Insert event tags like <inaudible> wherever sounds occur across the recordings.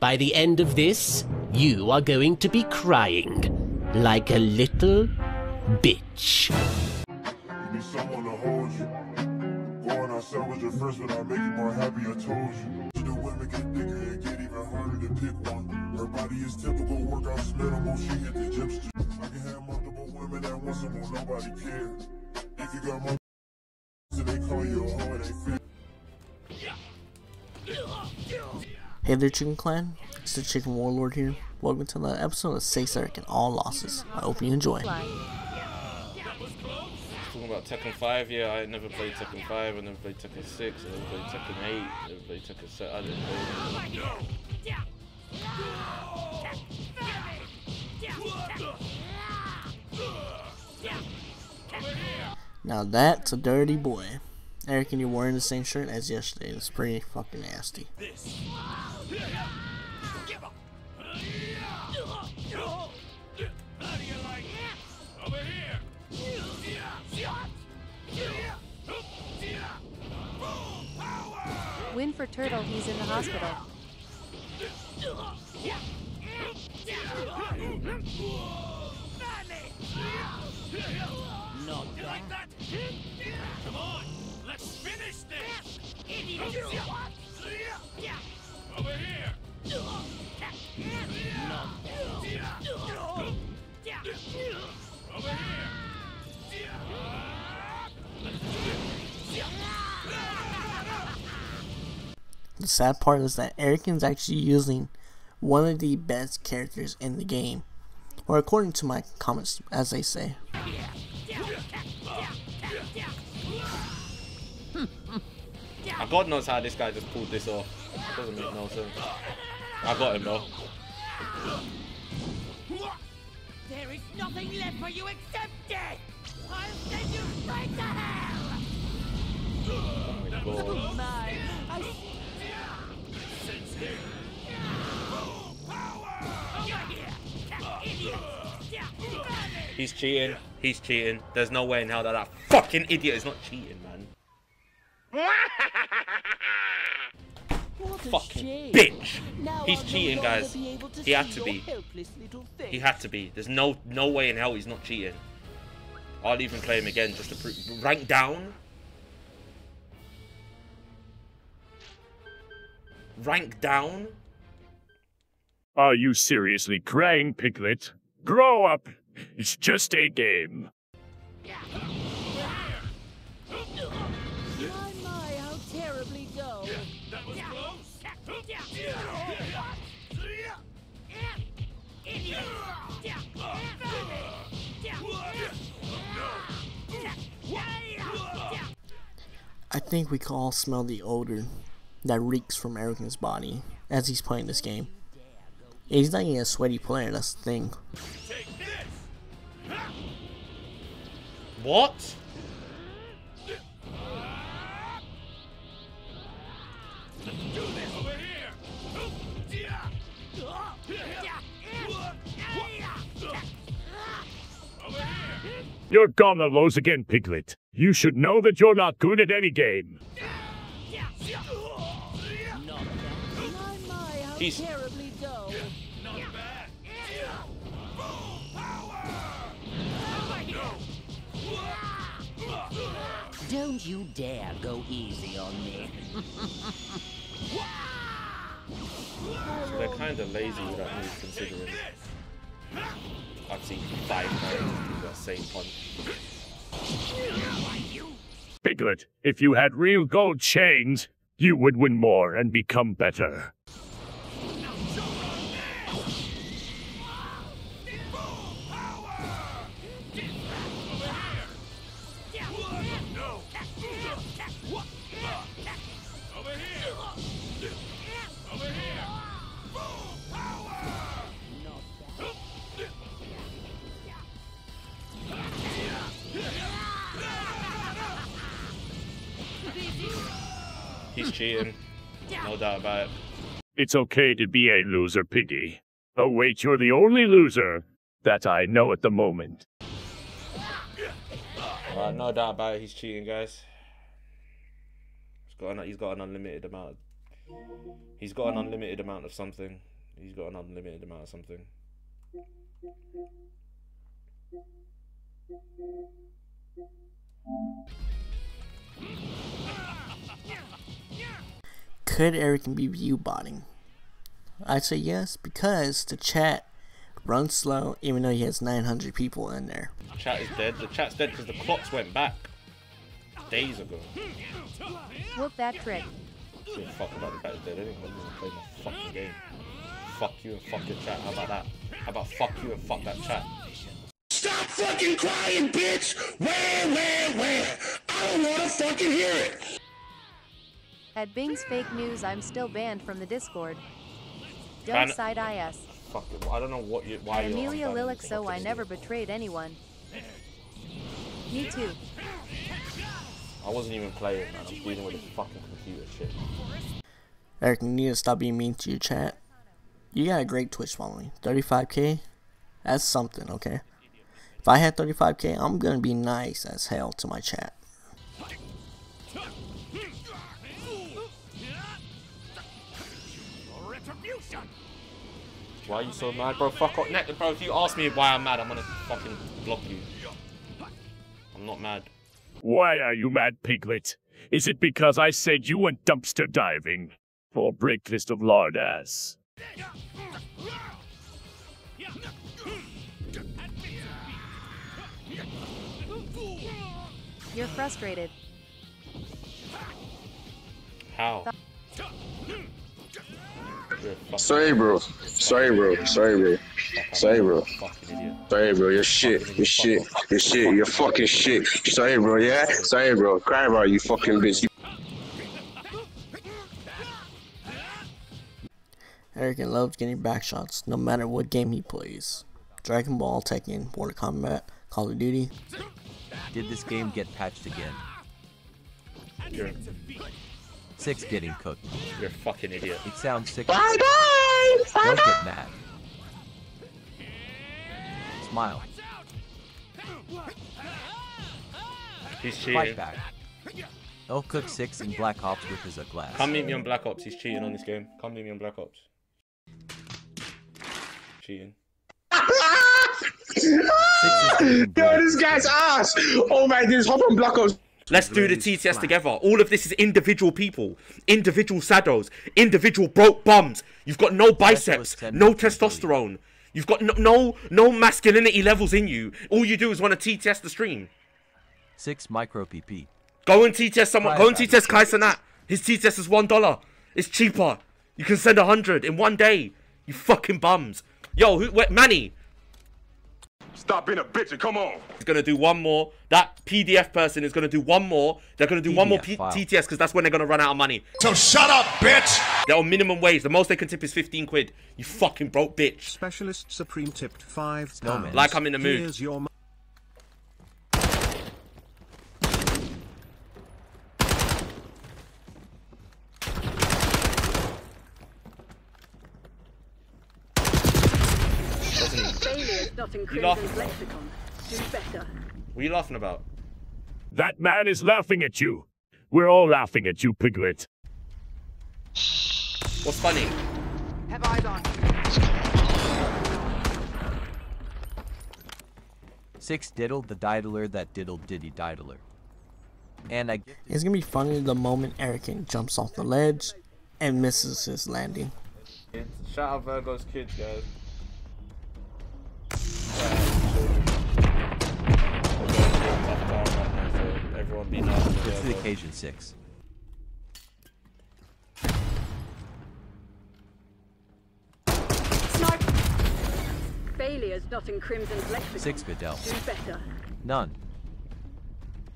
By the end of this, you are going to be crying like a little bitch. You need someone to hold you. Outside with your friends, I make you more happy, I told you. The women get thicker get even harder to pick one. Her body is typical, workouts minimal, she hit the I can have multiple women at once and won't nobody care. If you got they call you a Hey there, Chicken Clan. It's the Chicken Warlord here. Welcome to another episode of 6ARAKIN All Losses. I hope you enjoy. Talking about Tekken 5, yeah, I never played Tekken 5, I never played Tekken 6, I never played Tekken 8, I never played Tekken 7, I didn't play Now that's a dirty boy. Eric, and you're wearing the same shirt as yesterday. It's pretty fucking nasty. Win for Turtle, he's in the hospital. Not you like that? Come on, let's finish this! Over here! Over here! The sad part is that Arakin's actually using one of the best characters in the game. Or according to my comments, as they say. <laughs> God knows how this guy just pulled this off. It doesn't make no sense. I got him though. There is nothing left for you except death! I'll send you straight to hell! Oh my god. My, I... Over here! Idiot! He's cheating. He's cheating. There's no way in hell that that fucking idiot is not cheating, man. <laughs> What a Fucking shame. bitch. Now He's I'll cheating, guys. be able to He had to be. helpless little face. He had to be. There's no no way in hell he's not cheating. I'll even play him again just to prove. Rank down. Rank down. Are you seriously crying, Piglet? Grow up! It's just a game. My, I think we can all smell the odor that reeks from Arakin's body as he's playing this game. He's not even a sweaty player, that's the thing. What? You're gonna lose again, Piglet. You should know that you're not good at any game. My, my, how He's- terribly dull. Not bad! Don't you dare go easy on me. They're kind of lazy with me considering. Seen five do that same punch. Piglet, if you had real gold chains, you would win more and become better. He's cheating. No doubt about it. It's okay to be a loser, Piggy. Oh, wait, you're the only loser that I know at the moment. Uh, no doubt about it. He's cheating, guys. He's got an, he's got an unlimited amount. Of, He's got an unlimited amount of something. He's got an unlimited amount of something. Could Eric be view botting? I'd say yes because the chat runs slow even though he has 900 people in there. Chat is dead. The chat's dead because the clocks went back days ago. Whoop that trick. Give a fuck about the chat is dead anyway. I'm gonna play my fucking game. Fuck you and fuck your chat. How about that? How about fuck you and fuck that chat? Stop fucking crying, bitch! Where, where, where? I don't wanna fucking hear it! At Bing's fake news, I'm still banned from the Discord. Don't Ban- side IS. Fuck it. I don't know what you. Why And you're Amelia unbanning Lilac, so I never betrayed anyone. Me too. I wasn't even playing, man. I'm dealing with a fucking computer shit. Eric, you need to stop being mean to your chat. You got a great Twitch following. 35k? That's something, okay? If I had 35k, I'm gonna be nice as hell to my chat. Why are you so mad, bro? Fuck off, neck, bro. If you ask me why I'm mad, I'm gonna fucking block you. I'm not mad. Why are you mad, Piglet? Is it because I said you went dumpster diving? For breakfast of lard ass. You're frustrated. How? You're a fucking- Sorry, bro. Sorry, bro. Sorry, bro. Sorry, bro. Sorry, bro. You're shit. You're shit. You're shit. You're fucking shit. Sorry, bro. Yeah? Sorry, bro. Cry about you fucking bitch. You Eric loves getting back shots no matter what game he plays. Dragon Ball, Tekken, Mortal Kombat, Call of Duty. Did this game get patched again? You're, Six getting cooked. you're a fucking idiot. It sounds sick. Bye bye! Don't get mad. Smile. He's cheating. Fight cheating. back. He'll cook six in Black Ops with his a glass. Come meet me on Black Ops. He's cheating on this game. Come meet me on Black Ops. Cheating. <laughs> Six is getting Yo, this guy's ass! Oh my goodness, hop on Black Ops. Let's do the TTS together. All of this is individual people, individual saddles, individual broke bums. You've got no biceps, no testosterone. You've got no, no no masculinity levels in you. All you do is want to TTS the stream. Six micro PP. Go and TTS someone. Go and. TTS Kai Cenat. His TTS is one dollar. It's cheaper. You can send a hundred in one day. You fucking bums. Yo, who? Wait, Manny. Stop being a bitch and come on! is gonna do one more. That PDF person is gonna do one more. They're gonna do one more P- PDF file. TTS because that's when they're gonna run out of money. So shut up, bitch! They're on minimum wage. The most they can tip is 15 quid. You fucking broke bitch. Specialist Supreme tipped five Snowman. pounds. Like I'm in the mood. Here's your mo- Failure is not in You laughing Crimson's lexicon. Do better. What are you laughing about? That man is laughing at you. We're all laughing at you, Piglet. What's funny? Have eyes on. Six diddle the diddler that diddled diddy diddler. And I It's gonna be funny the moment Eric jumps off the ledge and misses his landing. Shout out Virgo's kids, guys. Be nice to It's the Virgo. occasion six. Snipe! Failure is not in Crimson's lexicon. Six Videl. Do better. None.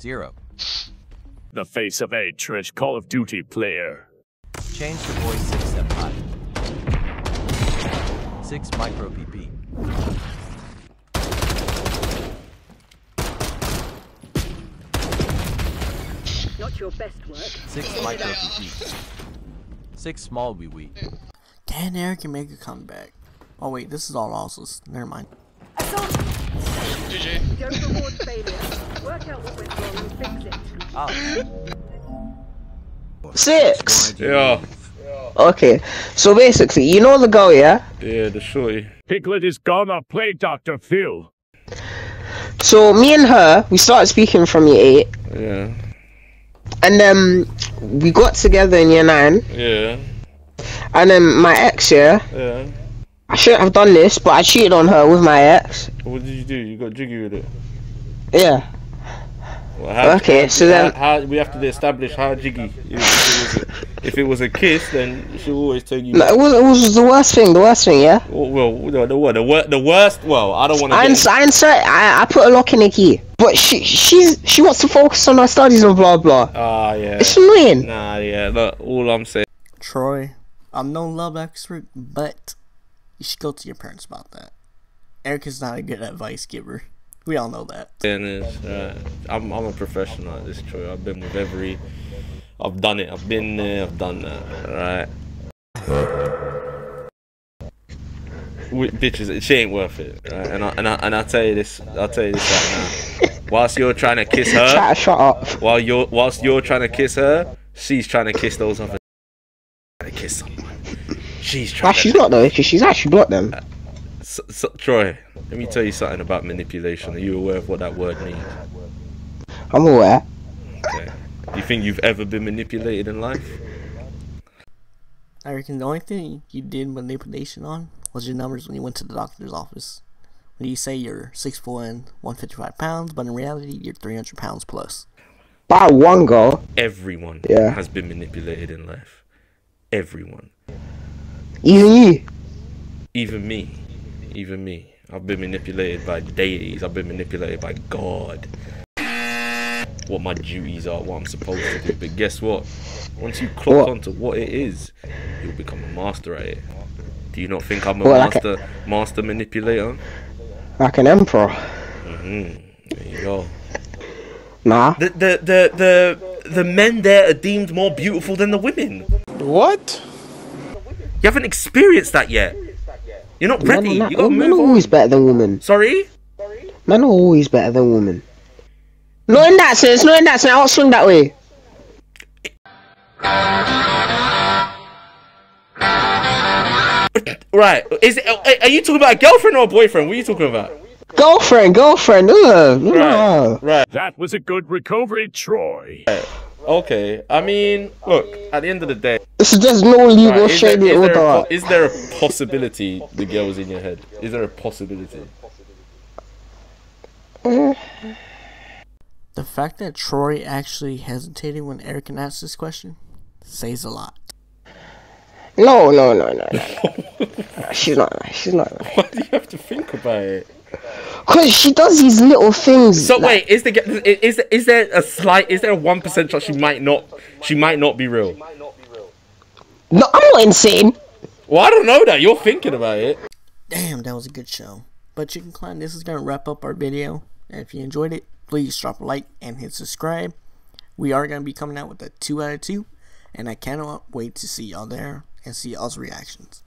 Zero. The face of a trash Call of Duty player. Change the voice six step high. Six micro PP. Not your best work. Six micro PP. Six small wee wee. Can Eric can make a comeback? Oh wait, this is all losses. Never mind. Don't reward failure. Work out what went wrong and fix it. Ah, Six! Yeah. Okay, so basically, you know the girl, yeah? Yeah, the shorty. Piglet is gonna play Dr. Phil. So me and her, we started speaking from year eight, Yeah. And then we got together in year nine, Yeah. and then my ex, yeah, Yeah. I shouldn't have done this, but I cheated on her with my ex. What did you do? You got jiggy with it. Yeah. Well, how, Okay, how- so then- how, how we have to establish how jiggy. If, it was a, if it was a kiss, then she'll always tell you. No, it was, it was the worst thing, the worst thing, yeah? Well, well the, the, what, the, the worst. Well, I don't want to. I, ins- I insert, I, I put a lock in the key. But she, she's, she wants to focus on her studies and blah blah. Ah, yeah. It's annoying. Nah, yeah. Look, all I'm saying. Troy, I'm no love expert, but you should go to your parents about that. Erica's not a good advice giver. We all know that. is, uh, I'm I'm a professional at this, Troy. I've been with every. I've done it. I've been there. I've done that. Right. With bitches, she ain't worth it. Right? And I and I and I tell you this. I'll tell you this right now. Whilst you're trying to kiss her, Shut, shut up. while you're whilst you're trying to kiss her, she's trying to kiss those other. Trying to kiss someone. She's Nah, trying. she's not though, because she's actually blocked them. So, so, Troy, let me tell you something about manipulation. Are you aware of what that word means? I'm aware. Okay. Do you think you've ever been manipulated in life? I reckon the only thing you did manipulation on was your numbers when you went to the doctor's office. When you say you're 6'4 and 155 pounds, but in reality you're 300 pounds plus. By one girl. Everyone Yeah. has been manipulated in life. Everyone. Even you. Even me. Even me. I've been manipulated by deities. I've been manipulated by God. What my duties are, what I'm supposed to do. But guess what? Once you clock What? onto what it is, you'll become a master at it. Do you not think I'm a Well, like a- master master manipulator? Like an emperor. hmm There you go. Nah. The, the the the the men there are deemed more beautiful than the women. What? You haven't experienced that yet. You're not ready. are, not, You gotta men are move on. always better than women. Sorry? Men are always better than women. Not in that sense, not in that sense. I'll swing that way. <coughs> Right. Is it, are- are you talking about a girlfriend or a boyfriend? What are you talking about? Girlfriend, girlfriend. Ugh, Right. no. Right. That was a good recovery, Troy. Okay. I mean, look. At the end of the day, This is just no legal right, is, there, shade is, there a, all is there a possibility the girl was in your head? Is there a possibility? The fact that Troy actually hesitated when Eric asked this question says a lot. No, no, no, no, no. no. <laughs> she's not. She's not. Why do you have to think about it? Cause she does these little things. So like- wait, is the is is there a slight is there a one percent chance she might not she might not be real? No, I'm not insane. Well, I don't know that. You're thinking about it. Damn, that was a good show. But Chicken Clan, this is gonna wrap up our video. And if you enjoyed it, please drop a like and hit subscribe. We are gonna be coming out with a two out of two, and I cannot wait to see y'all there and see y'all's reactions.